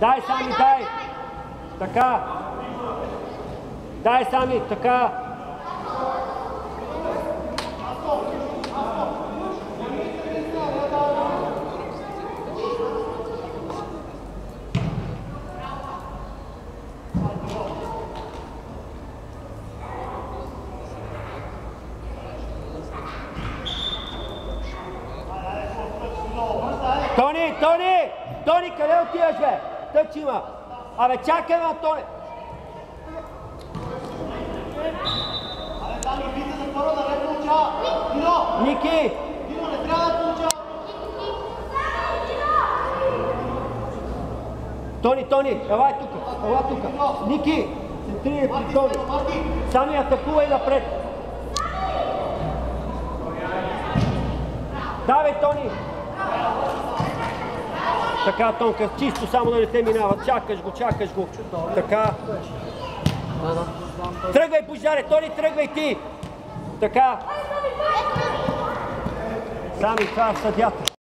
Дай, Сами, дай! Така! Дай, Сами, така! Тони, Тони! Тони, къде отиваш, бе? Тъч има. Абе, чакай, ма, Тони! Абе, Дани, вижте за първа да не получава. Дино! Ники! Дино, не трябва да получава. Тони, Тони, елай тук, ела. Ники, центрирай при Тони. Сами атакувай напред. Давай, Тони! Така, Тонка, чисто само да не те минава. Чакаш го, чакаш го. Така. Тръгвай, Божаре, Тони, тръгвай ти! Така. Сами, това е съдята.